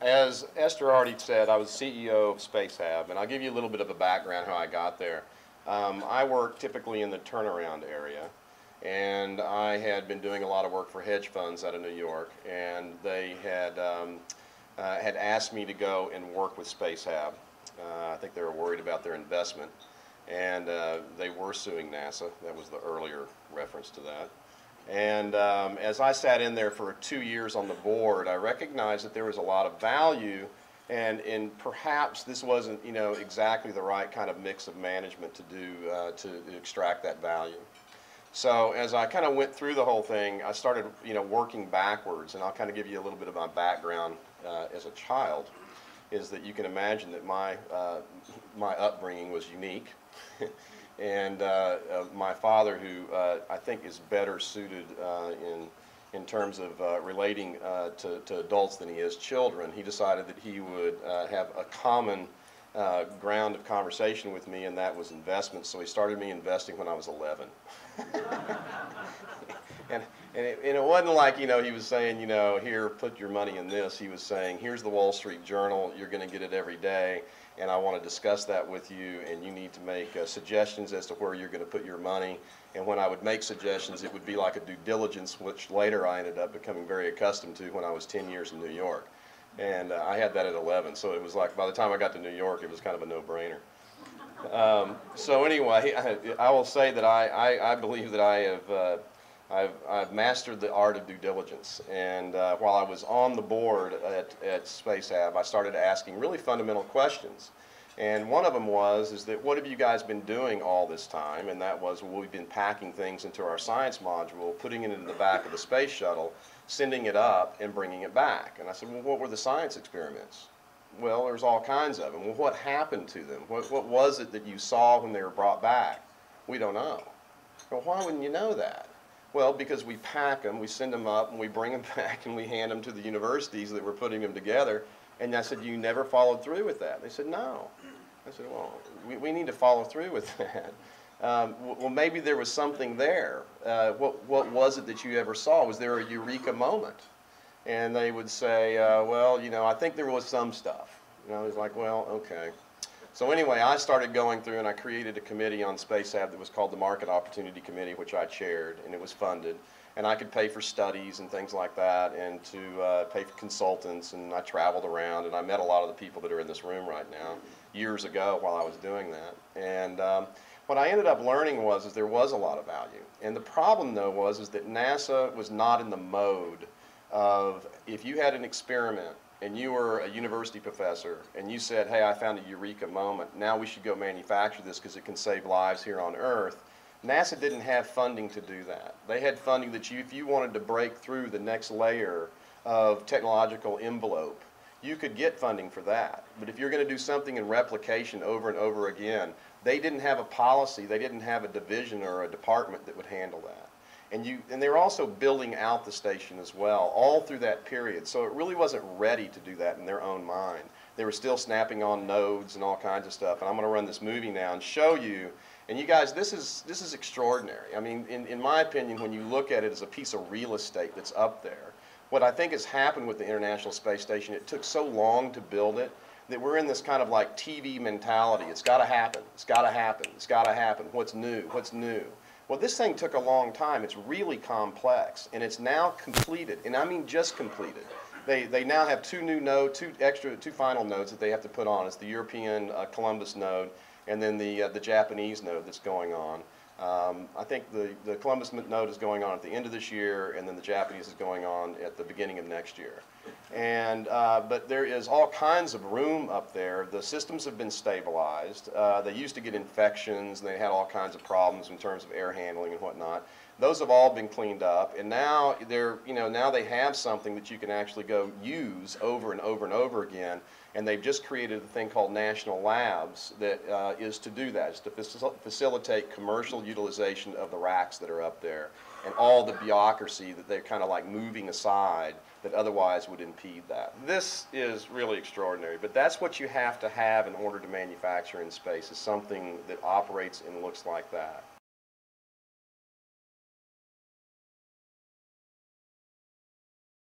as Esther already said, I was CEO of SpaceHab, and I'll give you a little bit of a background how I got there. Um, I work typically in the turnaround area, and I had been doing a lot of work for hedge funds out of New York, and they had um, uh, had asked me to go and work with SpaceHab. Uh, I think they were worried about their investment, and uh, they were suing NASA. That was the earlier reference to that. And um, as I sat in there for two years on the board, I recognized that there was a lot of value, and, and perhaps this wasn't, you know, exactly the right kind of mix of management to do uh, to extract that value. So as I kind of went through the whole thing, I started, you know, working backwards, and I'll kind of give you a little bit of my background uh, as a child. Is that you can imagine that my uh, my upbringing was unique. and uh, uh, my father, who uh, I think is better suited uh, in in terms of uh, relating uh, to, to adults than he is children, he decided that he would have a common ground of conversation with me, and that was investments. So he started me investing when I was 11. and and it, and it wasn't like you know he was saying you know here put your money in this. He was saying here's the Wall Street Journal. You're going to get it every day and I want to discuss that with you, and you need to make uh, suggestions as to where you're going to put your money. And when I would make suggestions, it would be like a due diligence, which later I ended up becoming very accustomed to when I was 10 years in New York. And uh, I had that at 11, so it was like by the time I got to New York, it was kind of a no-brainer. Um, so anyway, I, I, will say that I, I, I believe that I have uh, I've, I've mastered the art of due diligence. And uh, while I was on the board at, at SpaceHab, I started asking really fundamental questions. And one of them was, is that what have you guys been doing all this time? And that was, well, we've been packing things into our science module, putting it in the back of the space shuttle, sending it up, and bringing it back. And I said, well, what were the science experiments? Well, there's all kinds of them. Well, what happened to them? What, what was it that you saw when they were brought back? We don't know. Well, why wouldn't you know that? Well, because we pack them, we send them up, and we bring them back, and we hand them to the universities that were putting them together. And I said, you never followed through with that. They said, no. I said, well, we, we need to follow through with that. Um, well, maybe there was something there. Uh, what, what was it that you ever saw? Was there a eureka moment? And they would say, uh, well, you know, I think there was some stuff. And I was like, well, okay. So anyway, I started going through and I created a committee on SpaceHab that was called the Market Opportunity Committee, which I chaired, and it was funded. And I could pay for studies and things like that and to uh, pay for consultants. And I traveled around and I met a lot of the people that are in this room right now years ago while I was doing that. And um, what I ended up learning was is there was a lot of value. And the problem though was is that NASA was not in the mode of if you had an experiment and you were a university professor and you said, hey, I found a eureka moment, now we should go manufacture this because it can save lives here on Earth, NASA didn't have funding to do that. They had funding that you, if you wanted to break through the next layer of technological envelope, you could get funding for that. But if you're going to do something in replication over and over again, they didn't have a policy, they didn't have a division or a department that would handle that. And, you, and they were also building out the station as well, all through that period. So it really wasn't ready to do that in their own mind. They were still snapping on nodes and all kinds of stuff. And I'm going to run this movie now and show you. And you guys, this is, this is extraordinary. I mean, in, in my opinion, when you look at it as a piece of real estate that's up there, what I think has happened with the International Space Station, it took so long to build it that we're in this kind of like TV mentality. It's got to happen. It's got to happen. It's got to happen. What's new? What's new? Well, this thing took a long time. It's really complex, and it's now completed, and I mean just completed. They, they now have two new nodes, two extra, two final nodes that they have to put on. It's the European uh, Columbus node, and then the uh, the Japanese node that's going on. Um, I think the, the Columbus node is going on at the end of this year, and then the Japanese is going on at the beginning of next year. And, uh, but there is all kinds of room up there. The systems have been stabilized. Uh, they used to get infections, and they had all kinds of problems in terms of air handling and whatnot. Those have all been cleaned up, and now they're, you know, now they have something that you can actually go use over and over and over again and they've just created a thing called National Labs that uh, is to do that, is to facil facilitate commercial utilization of the racks that are up there and all the bureaucracy that they're kind of like moving aside that otherwise would impede that. This is really extraordinary, but that's what you have to have in order to manufacture in space is something that operates and looks like that.